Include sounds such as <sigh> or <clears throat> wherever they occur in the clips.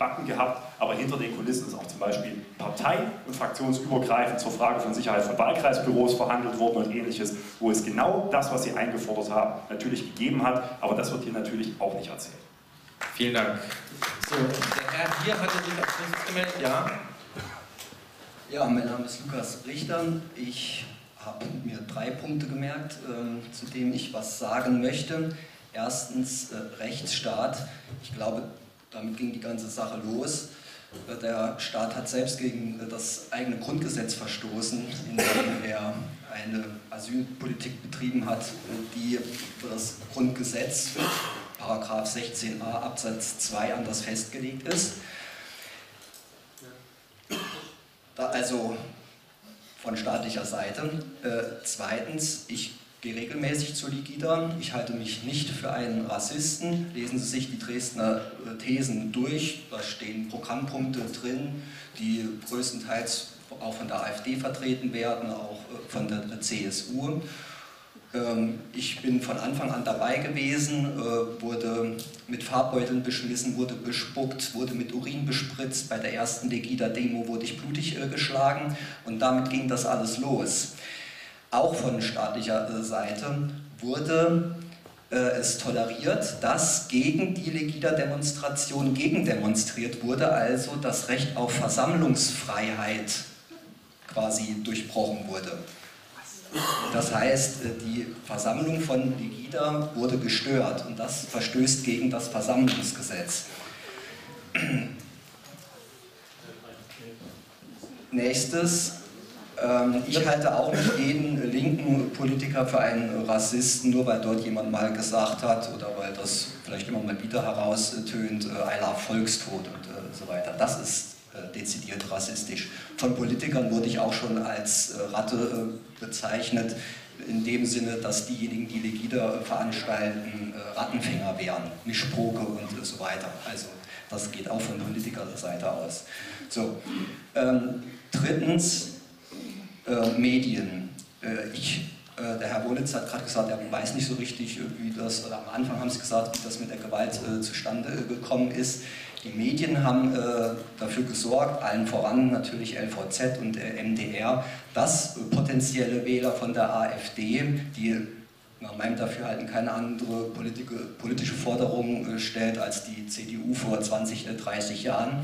Debatten gehabt, aber hinter den Kulissen ist auch zum Beispiel partei- und fraktionsübergreifend zur Frage von Sicherheit von Wahlkreisbüros verhandelt worden und ähnliches, wo es genau das, was Sie eingefordert haben, natürlich gegeben hat, aber das wird hier natürlich auch nicht erzählt. Vielen Dank. So, der Herr hier hatte sich als nächstes gemeldet, ja? Ja, mein Name ist Lukas Richter. Ich habe mir drei Punkte gemerkt, äh, zu denen ich was sagen möchte. Erstens äh, Rechtsstaat. Ich glaube, damit ging die ganze Sache los. Äh, der Staat hat selbst gegen äh, das eigene Grundgesetz verstoßen, indem <coughs> er eine Asylpolitik betrieben hat, die für das Grundgesetz, Paragraph 16a Absatz 2, anders festgelegt ist. Da also von staatlicher Seite. Äh, zweitens, ich gehe regelmäßig zur Ligida. Ich halte mich nicht für einen Rassisten. Lesen Sie sich die Dresdner äh, Thesen durch. Da stehen Programmpunkte drin, die größtenteils auch von der AfD vertreten werden, auch äh, von der CSU. Ähm, ich bin von Anfang an dabei gewesen, äh, wurde mit Farbbeuteln beschmissen, wurde bespuckt, wurde mit Urin bespritzt. Bei der ersten Legida-Demo wurde ich blutig geschlagen und damit ging das alles los auch von staatlicher äh, Seite wurde äh, es toleriert, dass gegen die Legida-Demonstration gegendemonstriert wurde, also das Recht auf Versammlungsfreiheit quasi durchbrochen wurde. Das heißt, äh, die Versammlung von Legida wurde gestört und das verstößt gegen das Versammlungsgesetz. <clears throat> Nächstes, ich halte auch nicht jeden linken Politiker für einen Rassisten, nur weil dort jemand mal gesagt hat oder weil das vielleicht immer mal wieder heraustönt, äh, love Volkstod und äh, so weiter. Das ist äh, dezidiert rassistisch. Von Politikern wurde ich auch schon als Ratte bezeichnet, in dem Sinne, dass diejenigen, die Legida veranstalten, Rattenfänger wären, Mischpoke und so weiter. Also das geht auch von Politikerseite aus. So. Ähm, drittens, äh, Medien. Äh, ich, äh, der Herr Wolitz hat gerade gesagt, er weiß nicht so richtig, wie das, oder am Anfang haben Sie gesagt, wie das mit der Gewalt zustande gekommen ist. Die Medien haben dafür gesorgt, allen voran natürlich LVZ und MDR, dass potenzielle Wähler von der AfD, die nach meinem Dafürhalten keine andere politische Forderung stellt als die CDU vor 20, 30 Jahren,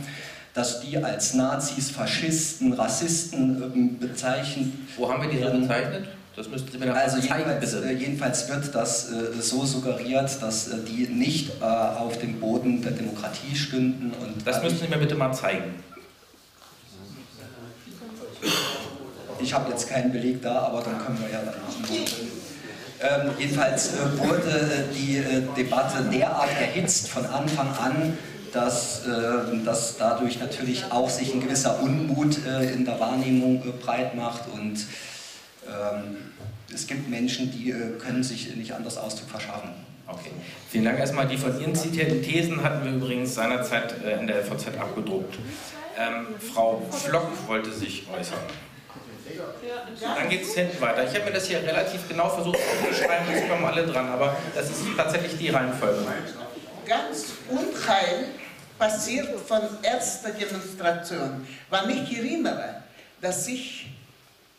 dass die als Nazis, Faschisten, Rassisten ähm, bezeichnen. Wo haben wir die so bezeichnet? Das müssten Sie mir also jedenfalls, bitte. Äh, jedenfalls wird das äh, so suggeriert, dass äh, die nicht auf dem Boden der Demokratie stünden. Und das müssten Sie mir bitte mal zeigen. Ich habe jetzt keinen Beleg da, aber dann können wir ja dann machen. Ähm, jedenfalls äh, wurde äh, die äh, Debatte derart erhitzt von Anfang an, dass, äh, dass dadurch natürlich auch sich ein gewisser Unmut äh, in der Wahrnehmung äh, breit macht und ähm, es gibt Menschen, die äh, können sich nicht anders Ausdruck verschaffen. Okay, vielen Dank erstmal. Die von Ihnen zitierten Thesen hatten wir übrigens seinerzeit äh, in der FVZ abgedruckt. Ähm, Frau Flock wollte sich äußern. Dann geht es hinten weiter. Ich habe mir das hier relativ genau versucht aufzuschreiben, jetzt kommen alle dran, aber das ist tatsächlich die Reihenfolge. Ganz Unheil passiert von erster Demonstration. Wann ich erinnere, dass ich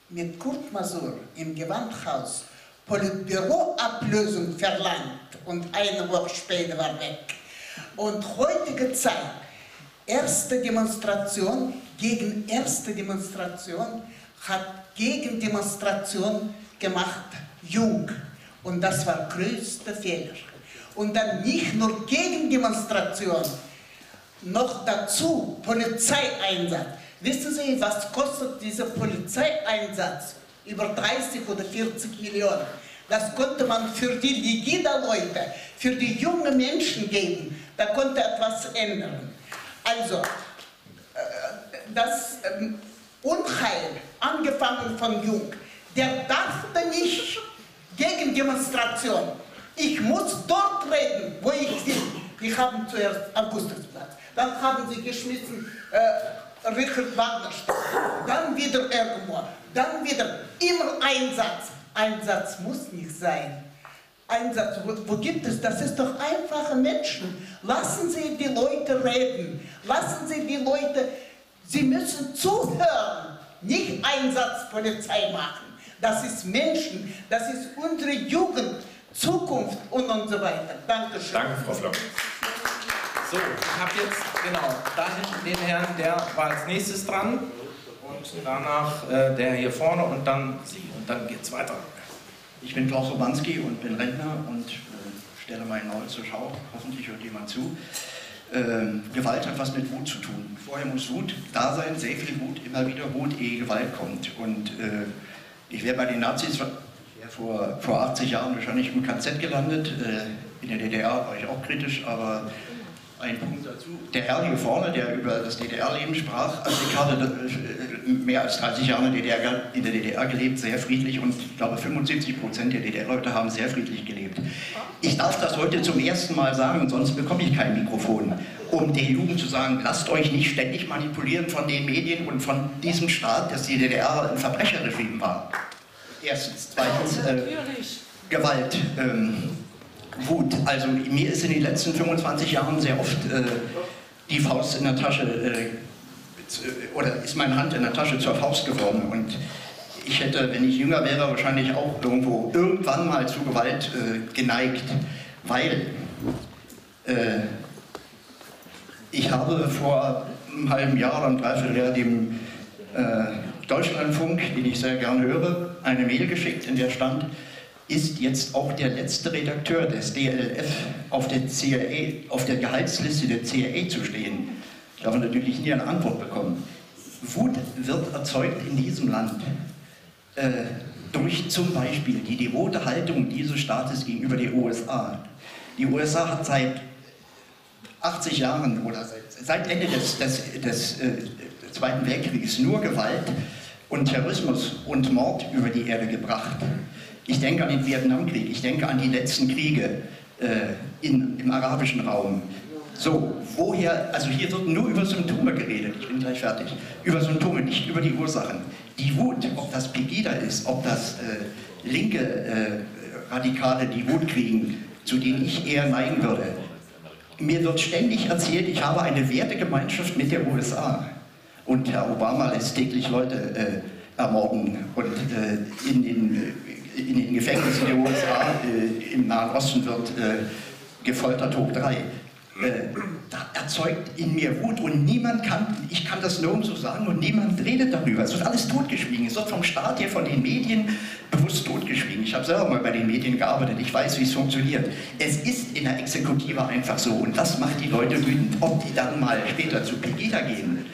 mit Kurt Masur im Gewandhaus Politbüroablösung verlangt und eine Woche später war weg. Und heutige Zeit, erste Demonstration gegen erste Demonstration hat Gegendemonstration gemacht Jung. Und das war größter Fehler. Und dann nicht nur Gegendemonstration, noch dazu Polizeieinsatz. Wissen Sie, was kostet dieser Polizeieinsatz? Über 30 oder 40 Millionen. Das konnte man für die Ligida-Leute, für die jungen Menschen geben. Da konnte etwas ändern. Also, äh, das ähm, Unheil, angefangen von Jung, der dachte nicht gegen Demonstration. Ich muss dort reden, wo ich bin. Die haben zuerst Augustusplatz dann haben sie geschmissen äh, Richard Wagner, dann wieder irgendwo, dann wieder immer Einsatz. Einsatz muss nicht sein. Einsatz, wo, wo, gibt es? Das ist doch einfache Menschen. Lassen Sie die Leute reden. Lassen Sie die Leute, Sie müssen zuhören, nicht Einsatzpolizei machen. Das ist Menschen, das ist unsere Jugend, Zukunft und, und so weiter. Dankeschön. Danke, Frau Flock. So, ich habe jetzt, genau, da hinten den Herrn, der war als nächstes dran. Und danach äh, der hier vorne und dann Sie. Und dann geht's weiter. Ich bin Klaus Obanski und bin Rentner und äh, stelle meinen Maul zur Schau. Hoffentlich hört jemand zu. Ähm, Gewalt hat was mit Wut zu tun. Vorher muss Wut da sein, sehr viel Wut, immer wieder Wut, ehe Gewalt kommt. Und äh, ich wäre bei den Nazis vor, vor 80 Jahren wahrscheinlich im KZ gelandet. Äh, in der DDR war ich auch kritisch, aber ein Punkt dazu. Der Herr hier vorne, der über das DDR-Leben sprach, also ich habe äh, mehr als 30 Jahre in der, DDR, in der DDR gelebt, sehr friedlich und ich glaube 75 Prozent der DDR-Leute haben sehr friedlich gelebt. Ich darf das heute zum ersten Mal sagen, sonst bekomme ich kein Mikrofon, um der Jugend zu sagen, lasst euch nicht ständig manipulieren von den Medien und von diesem Staat, dass die DDR ein Verbrecherregime war. Erstens. Zweitens, äh, Gewalt. Ähm, Wut. Also mir ist in den letzten 25 Jahren sehr oft äh, die Faust in der Tasche, äh, oder ist meine Hand in der Tasche zur Faust geworden. Und ich hätte, wenn ich jünger wäre, wahrscheinlich auch irgendwo irgendwann mal zu Gewalt äh, geneigt, weil äh, ich habe vor einem halben Jahr oder einem Dreivierteljahr dem äh, Deutschlandfunk, den ich sehr gern höre, eine Mail geschickt, in der stand, ist jetzt auch der letzte Redakteur des DLF auf der, CIA, auf der Gehaltsliste der CIA zu stehen. Ich habe natürlich nie eine Antwort bekommen. Wut wird erzeugt in diesem Land äh, durch zum Beispiel die devote Haltung dieses Staates gegenüber den USA. Die USA hat seit 80 Jahren oder seit, Ende des, des, des äh, Zweiten Weltkrieges nur Gewalt und Terrorismus und Mord über die Erde gebracht. Ich denke an den Vietnamkrieg, ich denke an die letzten Kriege äh, in, im arabischen Raum. So, woher, also hier wird nur über Symptome geredet, ich bin gleich fertig, über Symptome, nicht über die Ursachen. Die Wut, ob das Pegida ist, ob das äh, linke äh, Radikale die Wut kriegen, zu denen ich eher neigen würde. Mir wird ständig erzählt, ich habe eine Wertegemeinschaft mit der USA. Und Herr Obama lässt täglich Leute äh, ermorden und äh, in den in den Gefängnissen der USA äh, im Nahen Osten wird äh, gefoltert hoch drei. Äh, da erzeugt in mir Wut und niemand kann, ich kann das nur so sagen und niemand redet darüber. Es wird alles totgeschwiegen. Es wird vom Staat hier, von den Medien bewusst totgeschwiegen. Ich habe selber mal bei den Medien gearbeitet, ich weiß, wie es funktioniert. Es ist in der Exekutive einfach so und das macht die Leute wütend. Ob die dann mal später zu Pegida gehen,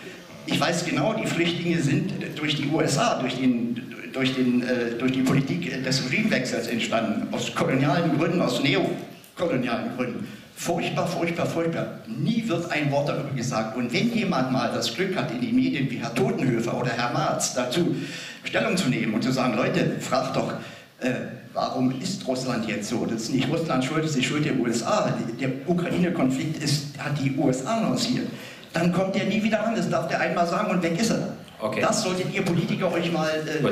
ich weiß genau, die Flüchtlinge sind durch die USA, durch den durch, den, äh, durch die Politik des Regimewechsels entstanden, aus kolonialen Gründen, aus neokolonialen Gründen. Furchtbar, furchtbar, furchtbar. Nie wird ein Wort darüber gesagt. Und wenn jemand mal das Glück hat, in die Medien wie Herr Totenhöfer oder Herr Marz dazu Stellung zu nehmen und zu sagen, Leute, fragt doch, äh, warum ist Russland jetzt so? Das ist nicht Russland schuld, das ist die Schuld der USA. Der Ukraine-Konflikt hat die USA lanciert. Dann kommt der nie wieder an, das darf der einmal sagen und weg ist er. Okay. Das solltet ihr Politiker euch mal äh,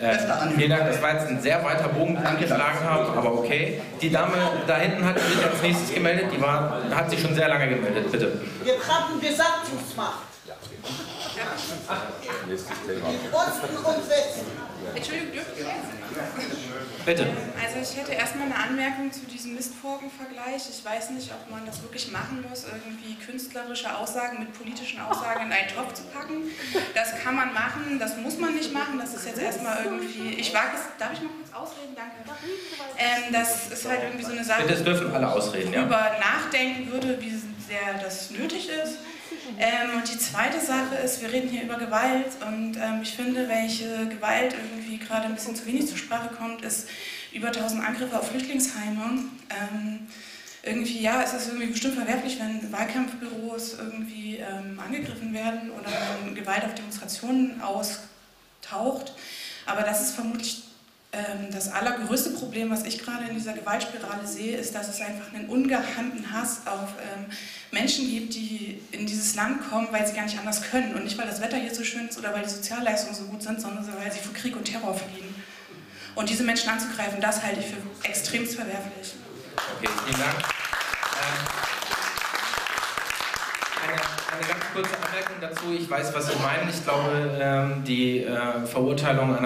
anhören. Vielen Dank, das war jetzt ein sehr weiter Bogen, den wir angeschlagen haben, aber okay. Die Dame da hinten hat sich als nächstes gemeldet, die war, hat sich schon sehr lange gemeldet, bitte. Wir haben Besatzungsmacht. Osten und Westen. Entschuldigung, dürfen Sie? Bitte. Also ich hätte erstmal eine Anmerkung zu diesem Mistforken-Vergleich. Ich weiß nicht, ob man das wirklich machen muss, irgendwie künstlerische Aussagen mit politischen Aussagen in einen Topf zu packen. Das kann man machen, das muss man nicht machen. Das ist jetzt erstmal irgendwie, ich wage es, darf ich mal kurz ausreden? Danke. Ähm, das ist halt irgendwie so eine Sache, Bitte, es dürfen alle ausreden, ja. über nachdenken würde, wie sehr das nötig ist. Ähm, und die zweite Sache ist, wir reden hier über Gewalt und ähm, ich finde, welche Gewalt irgendwie gerade ein bisschen zu wenig zur Sprache kommt, ist über 1000 Angriffe auf Flüchtlingsheime. Ähm, irgendwie, ja, es ist irgendwie bestimmt verwerflich, wenn Wahlkampfbüros irgendwie ähm, angegriffen werden oder wenn Gewalt auf Demonstrationen austaucht. Aber das ist vermutlich das allergrößte Problem, was ich gerade in dieser Gewaltspirale sehe, ist, dass es einfach einen ungehemmten Hass auf ähm, Menschen gibt, die in dieses Land kommen, weil sie gar nicht anders können. Und nicht, weil das Wetter hier so schön ist oder weil die Sozialleistungen so gut sind, sondern weil sie vor Krieg und Terror fliehen. Und diese Menschen anzugreifen, das halte ich für extrem verwerflich. Okay, vielen Dank. Ähm, eine, ganz kurze Anmerkung dazu. Ich weiß, was Sie meinen. Ich glaube, ähm, die äh, Verurteilung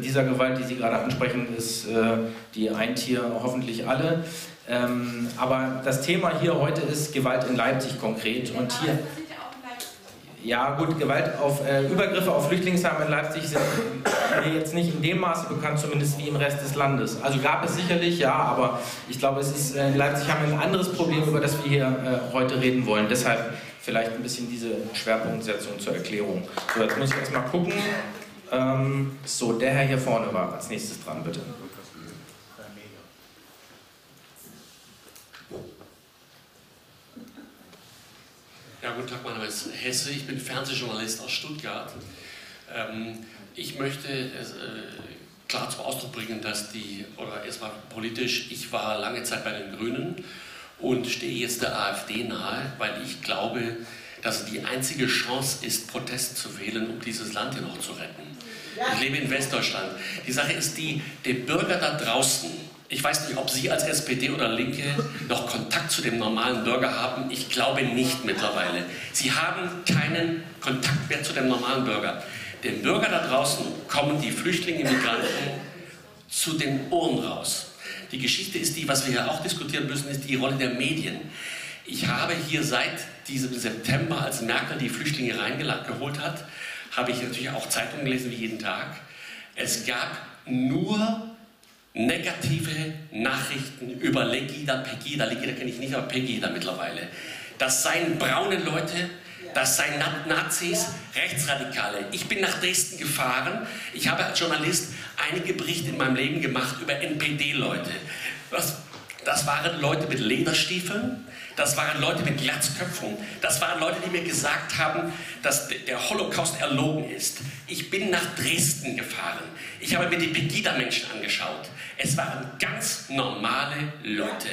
dieser Gewalt, die Sie gerade ansprechen, ist äh, die eint hier hoffentlich alle. Ähm, aber das Thema hier heute ist Gewalt in Leipzig konkret. Und hier, ja gut, Gewalt auf äh, Übergriffe auf Flüchtlingsheime in Leipzig sind mir jetzt nicht in dem Maße bekannt, zumindest wie im Rest des Landes. Also gab es sicherlich, ja, aber ich glaube, es ist, äh, in Leipzig haben wir ein anderes Problem, über das wir hier äh, heute reden wollen. Deshalb vielleicht ein bisschen diese Schwerpunktsetzung zur Erklärung. So, jetzt muss ich erstmal gucken. Ähm, so, der Herr hier vorne war als nächstes dran, bitte. Ja, guten Tag, mein Name ist Hesse, ich bin Fernsehjournalist aus Stuttgart. Ähm, ich möchte äh, klar zum Ausdruck bringen, dass die, oder erstmal politisch, ich war lange Zeit bei den Grünen und stehe jetzt der AfD nahe, weil ich glaube, dass die einzige Chance ist, Protest zu wählen, um dieses Land hier noch zu retten. Ich lebe in Westdeutschland. Die Sache ist die, der Bürger da draußen, ich weiß nicht, ob Sie als SPD oder Linke noch Kontakt zu dem normalen Bürger haben. Ich glaube nicht mittlerweile. Sie haben keinen Kontakt mehr zu dem normalen Bürger. Dem Bürger da draußen kommen die Flüchtlinge, Migranten zu den Ohren raus. Die Geschichte ist die, was wir hier auch diskutieren müssen, ist die Rolle der Medien. Ich habe hier seit diesem September, als Merkel die Flüchtlinge reingeholt hat, habe ich natürlich auch Zeitungen gelesen wie jeden Tag. Es gab nur negative Nachrichten über Legida, Pegida, Legida kenne ich nicht, aber Pegida mittlerweile. Das seien braune Leute, das seien Nazis, Rechtsradikale. Ich bin nach Dresden gefahren. Ich habe als Journalist einige Berichte in meinem Leben gemacht über NPD-Leute. Das, das waren Leute mit Lederstiefeln, das waren Leute mit Glatzköpfen, das waren Leute, die mir gesagt haben, dass der Holocaust erlogen ist. Ich bin nach Dresden gefahren. Ich habe mir die Pegida-Menschen angeschaut. Es waren ganz normale Leute.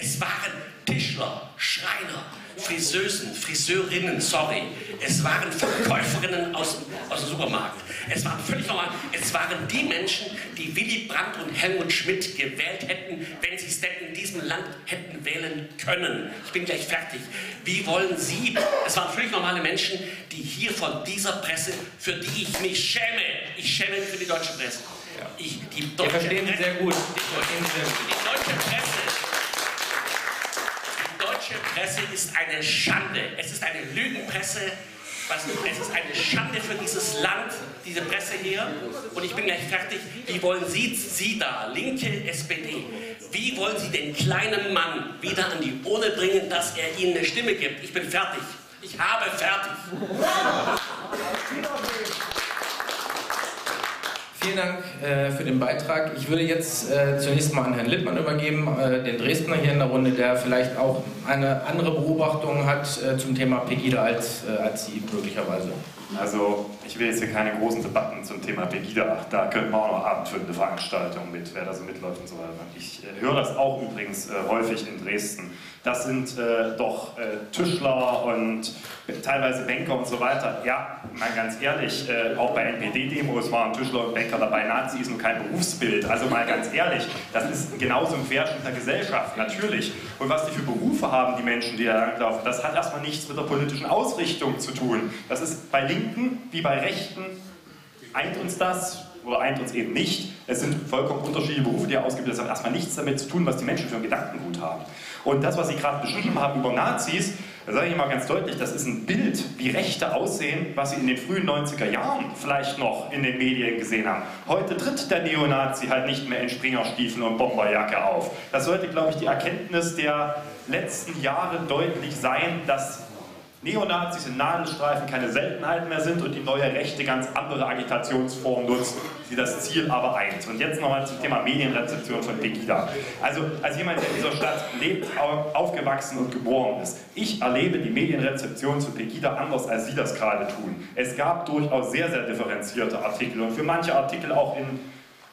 Es waren Tischler, Schreiner, Friseusen, Friseurinnen, sorry. Es waren Verkäuferinnen aus, aus dem Supermarkt. Es waren völlig normal. Es waren die Menschen, die Willy Brandt und Helmut Schmidt gewählt hätten, wenn sie es denn in diesem Land hätten wählen können. Ich bin gleich fertig. Wie wollen Sie? Es waren völlig normale Menschen, die hier von dieser Presse, für die ich mich schäme, ich schäme mich für die deutsche Presse. Ich, die deutsche verstehen Presse, sehr gut. Die deutsche Presse. Die deutsche Presse ist eine Schande. Es ist eine Lügenpresse. Es ist eine Schande für dieses Land, diese Presse hier. Und ich bin gleich fertig. Wie wollen Sie, Sie da, linke SPD, wie wollen Sie den kleinen Mann wieder an die Urne bringen, dass er Ihnen eine Stimme gibt? Ich bin fertig. Ich habe fertig. Vielen Dank äh, für den Beitrag. Ich würde jetzt äh, zunächst mal an Herrn Lippmann übergeben, äh, den Dresdner hier in der Runde, der vielleicht auch eine andere Beobachtung hat äh, zum Thema Pegida als, äh, als Sie möglicherweise. Also ich will jetzt hier keine großen Debatten zum Thema Pegida. Da könnten wir auch noch abendfüllende Veranstaltungen mit, wer da so mitläuft und so weiter. Ich äh, höre das auch übrigens häufig in Dresden das sind äh, doch äh, Tischler und teilweise Banker und so weiter. Ja, mal ganz ehrlich, äh, auch bei NPD-Demos waren Tischler und Banker dabei. Nazi ist nun kein Berufsbild. Also mal ganz ehrlich, das ist genauso ein Querschnitt der Gesellschaft, natürlich. Und was die für Berufe haben, die Menschen, die da langlaufen, das hat erstmal nichts mit der politischen Ausrichtung zu tun. Das ist bei Linken wie bei Rechten, eint uns das oder eint uns eben nicht. Es sind vollkommen unterschiedliche Berufe, die er ausgibt. Das hat erstmal nichts damit zu tun, was die Menschen für ein Gedankengut haben. Und das, was Sie gerade beschrieben haben über Nazis, da sage ich mal ganz deutlich, das ist ein Bild, wie Rechte aussehen, was Sie in den frühen 90er Jahren vielleicht noch in den Medien gesehen haben. Heute tritt der Neonazi halt nicht mehr in Springerstiefeln und Bomberjacke auf. Das sollte, glaube ich, die Erkenntnis der letzten Jahre deutlich sein, dass Neonazis in Nadelstreifen keine Seltenheit mehr sind und die neue Rechte ganz andere Agitationsformen nutzt, die das Ziel aber eint. Und jetzt nochmal zum Thema Medienrezeption von Pegida. Also als jemand, der in dieser Stadt lebt, aufgewachsen und geboren ist, ich erlebe die Medienrezeption zu Pegida anders, als Sie das gerade tun. Es gab durchaus sehr, sehr differenzierte Artikel und für manche Artikel auch in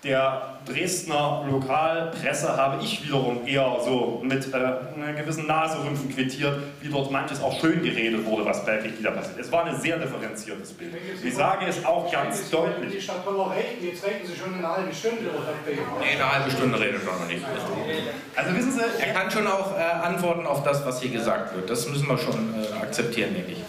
der Dresdner Lokalpresse habe ich wiederum eher so mit äh, einer gewissen Naserümpfen quittiert, wie dort manches auch schön geredet wurde, was bei Pegida passiert. Es war ein sehr differenziertes Bild. Ich sage es auch ganz deutlich. Die Stadt rechten, jetzt reden Sie schon eine halbe Stunde oder Nee, eine halbe Stunde redet er noch nicht. Also wissen Sie, er kann schon auch äh, antworten auf das, was hier gesagt wird. Das müssen wir schon äh, akzeptieren, denke ich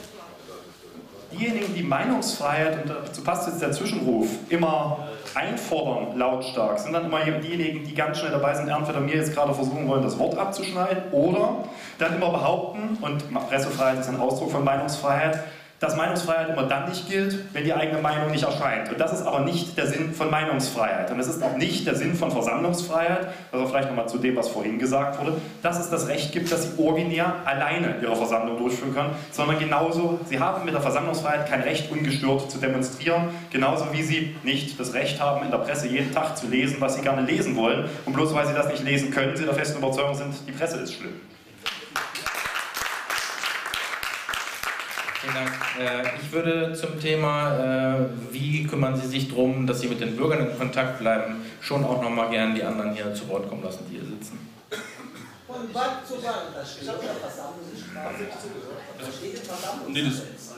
diejenigen, die Meinungsfreiheit, und dazu passt jetzt der Zwischenruf, immer einfordern lautstark, sind dann immer diejenigen, die ganz schnell dabei sind, entweder mir jetzt gerade versuchen wollen, das Wort abzuschneiden oder dann immer behaupten, und Pressefreiheit ist ein Ausdruck von Meinungsfreiheit, dass Meinungsfreiheit immer dann nicht gilt, wenn die eigene Meinung nicht erscheint. Und das ist aber nicht der Sinn von Meinungsfreiheit. Und es ist auch nicht der Sinn von Versammlungsfreiheit, also vielleicht nochmal zu dem, was vorhin gesagt wurde, dass es das Recht gibt, dass sie originär alleine ihre Versammlung durchführen können, sondern genauso, sie haben mit der Versammlungsfreiheit kein Recht, ungestört zu demonstrieren, genauso wie sie nicht das Recht haben, in der Presse jeden Tag zu lesen, was sie gerne lesen wollen. Und bloß weil sie das nicht lesen können, sie der festen Überzeugung sind, die Presse ist schlimm. Vielen Dank. Äh, ich würde zum Thema, äh, wie kümmern Sie sich darum, dass Sie mit den Bürgern in Kontakt bleiben, schon auch nochmal gerne die anderen hier zu Wort kommen lassen, die hier sitzen. Von Wald zu Wald. Nee, das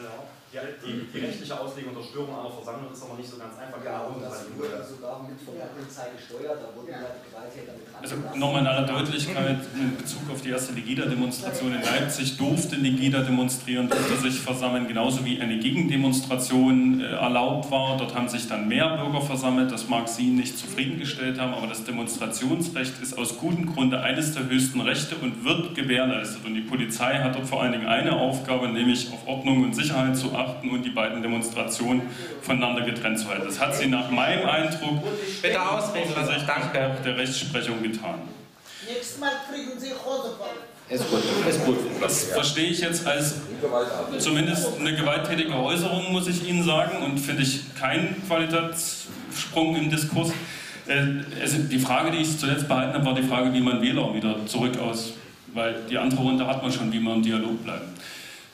die, die, die, rechtliche Auslegung der Störung einer Versammlung ist aber nicht so ganz einfach. Ja, und das wurde sogar mit von der Polizei gesteuert, da wurden ja die Gewalttäter mit Also nochmal in aller Deutlichkeit in Bezug auf die erste Legida-Demonstration in Leipzig durfte Legida demonstrieren, durfte sich versammeln, genauso wie eine Gegendemonstration äh, erlaubt war. Dort haben sich dann mehr Bürger versammelt, das mag Sie nicht zufriedengestellt haben, aber das Demonstrationsrecht ist aus gutem Grunde eines der höchsten Rechte und wird gewährleistet. Und die Polizei hat dort vor allen Dingen eine Aufgabe, nämlich auf Ordnung und Sicherheit zu achten beachten und die beiden Demonstrationen voneinander getrennt zu halten. Das hat sie nach meinem Eindruck Bitte ausreden. Danke. der Rechtsprechung getan. Nächstes Mal kriegen Sie ist gut, ist gut. Das verstehe ich jetzt als zumindest eine gewalttätige Äußerung, muss ich Ihnen sagen, und finde ich keinen Qualitätssprung im Diskurs. Äh, also die Frage, die ich zuletzt behalten habe, war die Frage, wie man Wähler wieder zurück aus, weil die andere Runde hat man schon, wie man im Dialog bleibt.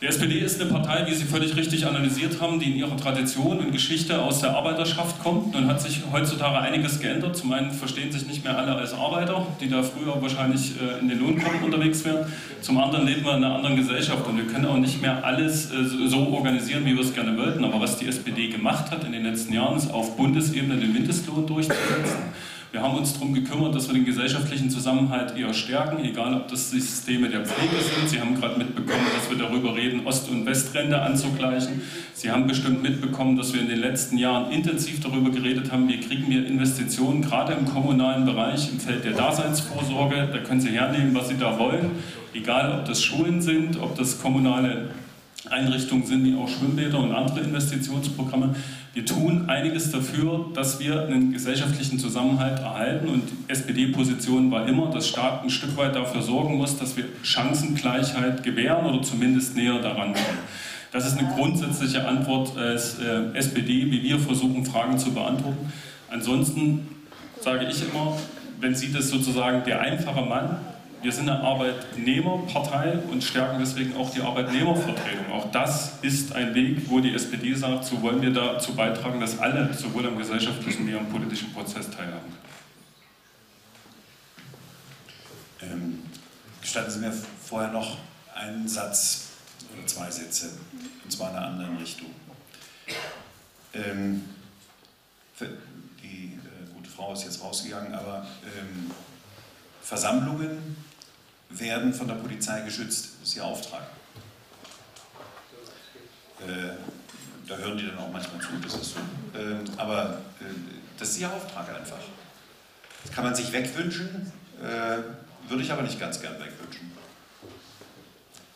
Die SPD ist eine Partei, wie Sie völlig richtig analysiert haben, die in ihrer Tradition und Geschichte aus der Arbeiterschaft kommt. Nun hat sich heutzutage einiges geändert. Zum einen verstehen sich nicht mehr alle als Arbeiter, die da früher wahrscheinlich äh, in den Lohnkammern unterwegs wären. Zum anderen leben wir in einer anderen Gesellschaft und wir können auch nicht mehr alles äh, so organisieren, wie wir es gerne wollten. Aber was die SPD gemacht hat in den letzten Jahren, ist auf Bundesebene den Mindestlohn durchzusetzen. Wir haben uns darum gekümmert, dass wir den gesellschaftlichen Zusammenhalt eher stärken, egal ob das die Systeme der Pflege sind. Sie haben gerade mitbekommen, dass wir darüber reden, Ost- und Westrände anzugleichen. Sie haben bestimmt mitbekommen, dass wir in den letzten Jahren intensiv darüber geredet haben, wie kriegen wir Investitionen, gerade im kommunalen Bereich, im Feld der Daseinsvorsorge. Da können Sie hernehmen, was Sie da wollen, egal ob das Schulen sind, ob das kommunale Einrichtungen sind, wie auch Schwimmbäder und andere Investitionsprogramme. Wir tun einiges dafür, dass wir einen gesellschaftlichen Zusammenhalt erhalten und die SPD-Position war immer, dass Staat ein Stück weit dafür sorgen muss, dass wir Chancengleichheit gewähren oder zumindest näher daran kommen. Das ist eine grundsätzliche Antwort als äh, SPD, wie wir versuchen, Fragen zu beantworten. Ansonsten sage ich immer, wenn Sie das sozusagen der einfache Mann wir sind eine Arbeitnehmerpartei und stärken deswegen auch die Arbeitnehmervertretung. Auch das ist ein Weg, wo die SPD sagt, so wollen wir dazu beitragen, dass alle sowohl am gesellschaftlichen wie am politischen Prozess teilhaben können. Ähm, gestatten Sie mir vorher noch einen Satz oder zwei Sätze, und zwar in einer anderen Richtung. Ähm, die äh, gute Frau ist jetzt rausgegangen, aber ähm, Versammlungen werden von der Polizei geschützt. Das ist ihr Auftrag. Äh, da hören die dann auch manchmal zu, das ist so. Äh, aber äh, das ist ihr Auftrag einfach. Das kann man sich wegwünschen, äh, würde ich aber nicht ganz gern wegwünschen.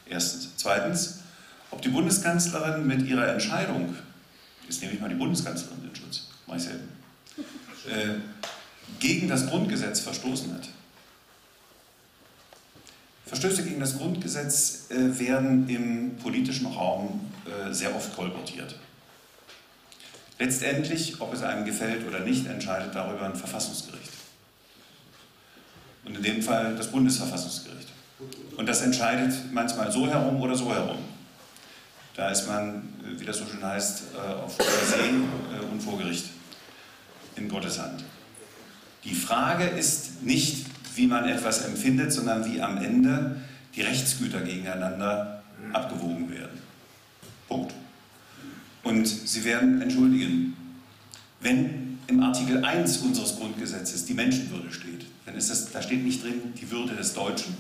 Erstens. Zweitens, ob die Bundeskanzlerin mit ihrer Entscheidung, jetzt nehme ich mal die Bundeskanzlerin in Schutz, mache ich selten, äh, gegen das Grundgesetz verstoßen hat, Verstöße gegen das Grundgesetz äh, werden im politischen Raum äh, sehr oft kolportiert. Letztendlich, ob es einem gefällt oder nicht, entscheidet darüber ein Verfassungsgericht. Und in dem Fall das Bundesverfassungsgericht. Und das entscheidet manchmal so herum oder so herum. Da ist man, äh, wie das so schön heißt, auf See und vor Gericht in Gottes Hand. Die Frage ist nicht, wie man etwas empfindet, sondern wie am Ende die Rechtsgüter gegeneinander abgewogen werden. Punkt. Und Sie werden entschuldigen, wenn im Artikel 1 unseres Grundgesetzes die Menschenwürde steht, dann ist das, da steht nicht drin die Würde des Deutschen,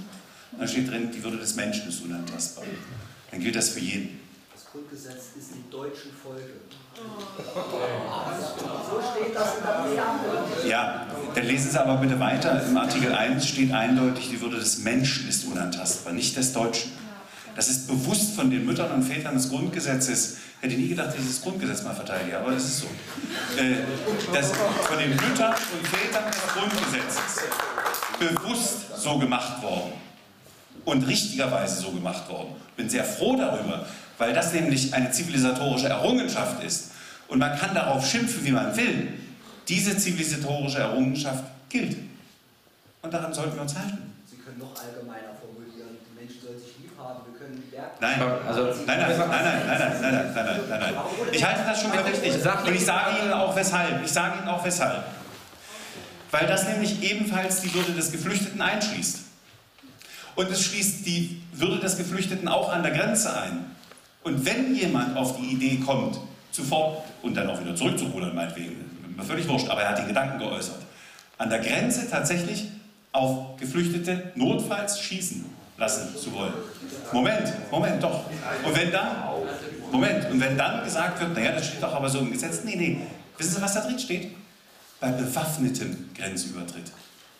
dann steht drin, die Würde des Menschen ist unantastbar. Dann gilt das für jeden. Das Grundgesetz ist die deutschen Folge. So steht das in der. Ja, dann lesen Sie aber bitte weiter. Im Artikel 1 steht eindeutig, die Würde des Menschen ist unantastbar, nicht des Deutschen. Das ist bewusst von den Müttern und Vätern des Grundgesetzes. Ich hätte nie gedacht, dass ich das Grundgesetz mal verteidige, aber es ist so. Äh, das von den Müttern und Vätern des Grundgesetzes bewusst so gemacht worden und richtigerweise so gemacht worden. Bin sehr froh darüber, weil das nämlich eine zivilisatorische Errungenschaft ist. Und man kann darauf schimpfen, wie man will. Diese zivilisatorische Errungenschaft gilt. Und daran sollten wir uns halten. Sie können noch allgemeiner formulieren, die Menschen sollen sich lieb haben, wir können die Werke... Nein, also, nein, nein, nein, nein, nein, nein, nein, nein, nein, nein, nein. Ich halte das schon für richtig. Und ich sage Ihnen auch weshalb. Ich sage Ihnen auch weshalb. Weil das nämlich ebenfalls die Würde des Geflüchteten einschließt. Und es schließt die Würde des Geflüchteten auch an der Grenze ein. Und wenn jemand auf die Idee kommt, zuvor und dann auch wieder zurückzurudern, meinetwegen, völlig wurscht, aber er hat den Gedanken geäußert, an der Grenze tatsächlich auf Geflüchtete notfalls schießen lassen zu wollen. Moment, Moment, doch. Und wenn dann, Moment, und wenn dann gesagt wird, naja, das steht doch aber so im Gesetz, nee, nee, wissen Sie, was da drin steht? Bei bewaffnetem Grenzübertritt.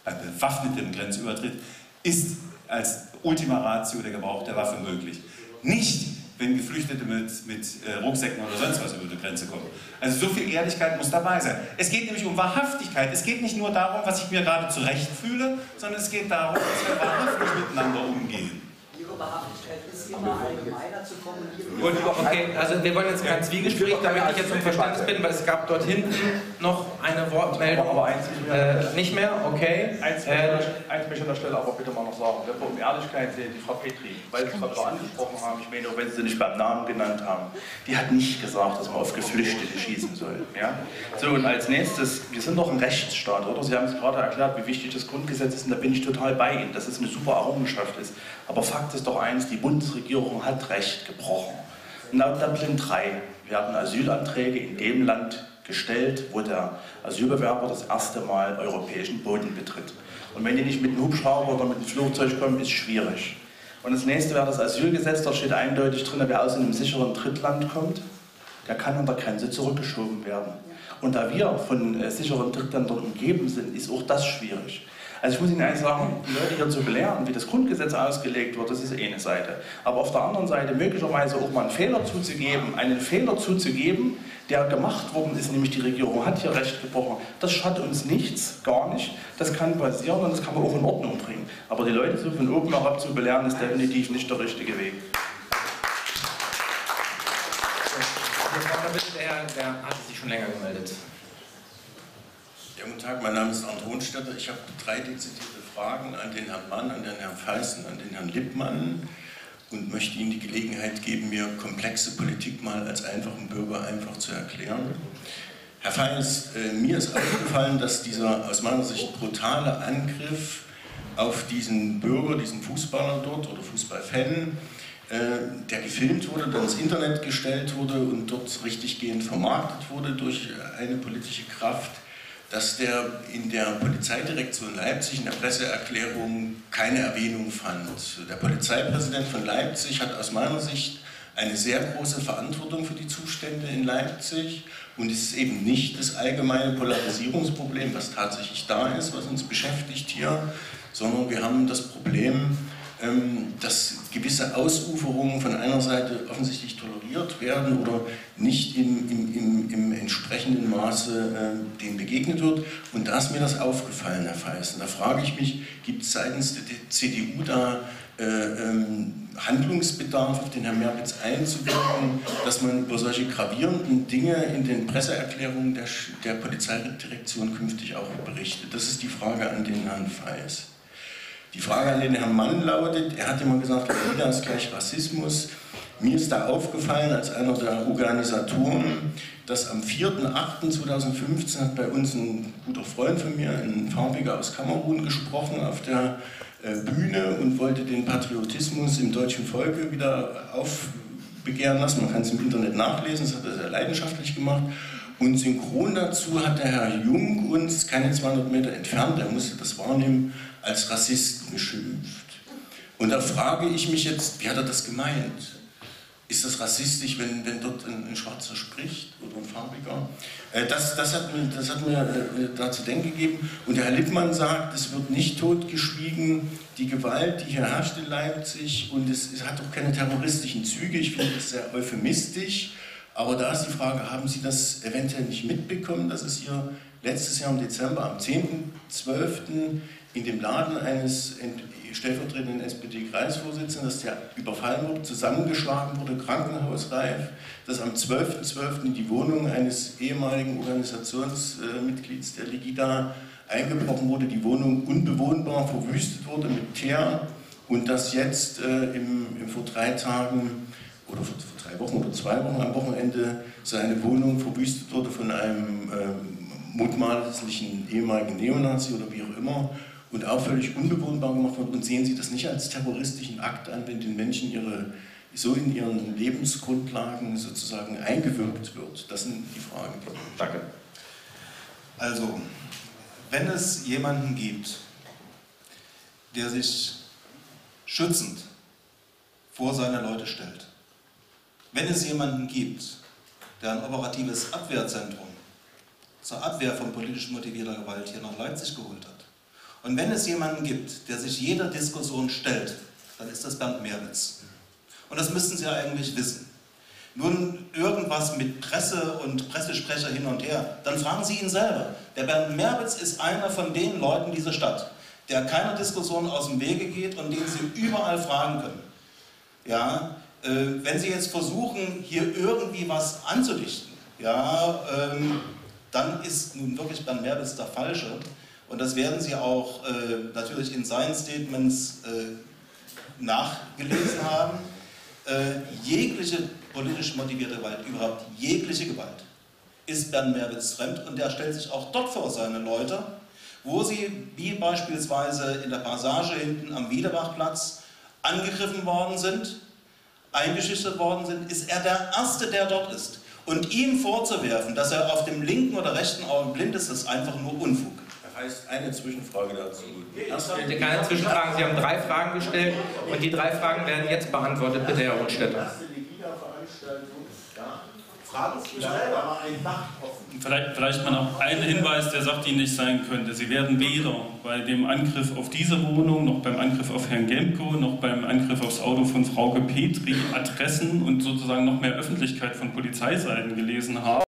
Bei bewaffnetem Grenzübertritt ist als Ultima Ratio der Gebrauch der Waffe möglich. Nicht, wenn Geflüchtete mit, mit äh, Rucksäcken oder sonst was über die Grenze kommen. Also so viel Ehrlichkeit muss dabei sein. Es geht nämlich um Wahrhaftigkeit. Es geht nicht nur darum, was ich mir gerade zurecht fühle, sondern es geht darum, dass wir wahrhaftig miteinander umgehen. Ihre Wahrhaftigkeit ist immer allgemeiner zu formulieren. Und, okay, also wir wollen jetzt kein Zwiegespräch, damit ich jetzt um Verständnis bin, weil es gab dort hinten noch eine Wortmeldung. Aber eins äh, nicht mehr, okay. Eins, äh, eins möchte ich an der Stelle aber bitte mal noch sagen. Wir um Ehrlichkeit sehen, die Frau Petri, weil Sie es gerade angesprochen haben, ich meine, wenn Sie sie nicht beim Namen genannt haben, die hat nicht gesagt, dass man auf Geflüchtete schießen soll. Ja? So, und als nächstes, wir sind doch ein Rechtsstaat, oder? Sie haben es gerade erklärt, wie wichtig das Grundgesetz ist, und da bin ich total bei Ihnen, dass es eine super Errungenschaft ist. Aber Fakt ist doch eins, die Bundesregierung hat Recht gebrochen. Laut Dublin 3 werden Asylanträge in dem Land gestellt, wo der Asylbewerber das erste Mal europäischen Boden betritt. Und wenn die nicht mit einem Hubschrauber oder mit einem Flugzeug kommen, ist schwierig. Und das nächste wäre das Asylgesetz, da steht eindeutig drin, wer aus einem sicheren Drittland kommt, der kann an der Grenze zurückgeschoben werden. Und da wir von äh, sicheren Drittländern umgeben sind, ist auch das schwierig. Also ich muss Ihnen eins sagen, Leute hier zu belehren, wie das Grundgesetz ausgelegt wird, das ist eine Seite. Aber auf der anderen Seite möglicherweise auch mal einen Fehler zuzugeben, einen Fehler zuzugeben, der gemacht worden ist, nämlich die Regierung hat hier Recht gebrochen. Das schadet uns nichts, gar nicht. Das kann passieren und das kann man auch in Ordnung bringen. Aber die Leute so von oben herab zu belehren, ist definitiv nicht der richtige Weg. Der, der hat sich schon länger gemeldet. Ja, guten Tag, mein Name ist Arndt Hohnstetter. Ich habe drei dezidierte Fragen an den Herrn Mann, an den Herrn Feißen, an den Herrn Lippmann und möchte Ihnen die Gelegenheit geben, mir komplexe Politik mal als einfachen Bürger einfach zu erklären. Herr Feins, äh, mir ist aufgefallen, dass dieser aus meiner Sicht brutale Angriff auf diesen Bürger, diesen Fußballer dort oder Fußballfan, äh, der gefilmt wurde, dann ins Internet gestellt wurde und dort richtiggehend vermarktet wurde durch eine politische Kraft, dass der in der Polizeidirektion Leipzig in der Presseerklärung keine Erwähnung fand. Der Polizeipräsident von Leipzig hat aus meiner Sicht eine sehr große Verantwortung für die Zustände in Leipzig und es ist eben nicht das allgemeine Polarisierungsproblem, was tatsächlich da ist, was uns beschäftigt hier, sondern wir haben das Problem, ähm, dass gewisse Ausuferungen von einer Seite offensichtlich toleriert werden oder nicht im, im, im, im entsprechenden Maße äh, dem begegnet wird. Und da ist mir das aufgefallen, Herr Feißen. Da frage ich mich, gibt es seitens der CDU da äh, ähm, Handlungsbedarf, auf den Herrn Merwitz einzuwirken, dass man über solche gravierenden Dinge in den Presseerklärungen der, der Polizeidirektion künftig auch berichtet? Das ist die Frage an den Herrn Feis. Die Frage an den Herrn Mann lautet, er hat immer gesagt, Pegida ist gleich Rassismus. Mir ist da aufgefallen als einer der Organisatoren, dass am 4.8.2015 hat bei uns ein guter Freund von mir, ein Farbiger aus Kamerun, gesprochen auf der äh, Bühne und wollte den Patriotismus im deutschen Volke wieder aufbegehren lassen. Man kann es im Internet nachlesen, das hat er sehr leidenschaftlich gemacht. Und synchron dazu hat der Herr Jung uns keine 200 Meter entfernt, er musste das wahrnehmen, als Rassisten geschimpft. Und da frage ich mich jetzt, wie hat er das gemeint? Ist das rassistisch, wenn, wenn dort ein, ein Schwarzer spricht oder ein Farbiger? Äh, das, das, hat mir, das hat mir äh, da denken gegeben. Und der Herr Lippmann sagt, es wird nicht totgeschwiegen, die Gewalt, die hier herrscht in Leipzig. Und es, es hat auch keine terroristischen Züge. Ich finde das sehr euphemistisch. Aber da ist die Frage, haben Sie das eventuell nicht mitbekommen, dass es hier letztes Jahr im Dezember, am 10.12. in dem Laden eines stellvertretenden SPD-Kreisvorsitzenden, dass der überfallen wurde, zusammengeschlagen wurde, krankenhausreif, dass am 12.12. .12. die Wohnung eines ehemaligen Organisationsmitglieds der Ligida eingebrochen wurde, die Wohnung unbewohnbar verwüstet wurde mit Teer und dass jetzt äh, im, im, vor drei Tagen oder vor, vor, drei Wochen oder zwei Wochen am Wochenende seine Wohnung verwüstet wurde von einem ähm, mutmaßlichen ehemaligen Neonazi oder wie auch immer und auch völlig unbewohnbar gemacht wird. Und sehen Sie das nicht als terroristischen Akt an, wenn den Menschen ihre, so in ihren Lebensgrundlagen sozusagen eingewirkt wird? Das sind die Fragen. Danke. Also, wenn es jemanden gibt, der sich schützend vor seine Leute stellt, wenn es jemanden gibt, der ein operatives Abwehrzentrum zur Abwehr von politisch motivierter Gewalt hier nach Leipzig geholt hat, und wenn es jemanden gibt, der sich jeder Diskussion stellt, dann ist das Bernd Mehrwitz. Und das müssten Sie eigentlich wissen. Nun irgendwas mit Presse und Pressesprecher hin und her, dann fragen Sie ihn selber. Der Bernd Mehrwitz ist einer von den Leuten dieser Stadt, der keiner Diskussion aus dem Wege geht und den Sie überall fragen können. Ja, äh, wenn Sie jetzt versuchen, hier irgendwie was anzudichten, ja, ähm, dann ist nun wirklich Bernd Mehrwitz der Falsche. Und das werden Sie auch äh, natürlich in seinen Statements äh, nachgelesen haben. Äh, jegliche politisch motivierte Gewalt, überhaupt jegliche Gewalt, ist Bernd Merwitz fremd und der stellt sich auch dort vor seine Leute, wo sie, wie beispielsweise in der Passage hinten am Wiederbachplatz, angegriffen worden sind, eingeschüchtert worden sind, ist er der Erste, der dort ist. Und ihm vorzuwerfen, dass er auf dem linken oder rechten Auge blind ist, ist einfach nur Unfug heißt eine Zwischenfrage dazu. Bitte keine Zwischenfragen. Sie haben drei Fragen gestellt und die drei Fragen werden jetzt beantwortet. Bitte, Herr Rundstetter. Vielleicht, vielleicht mal noch ein Hinweis, der sachdienlich sein könnte. Sie werden weder bei dem Angriff auf diese Wohnung, noch beim Angriff auf Herrn Gemko, noch beim Angriff aufs Auto von Frauke Petri Adressen und sozusagen noch mehr Öffentlichkeit von Polizeiseiten gelesen haben.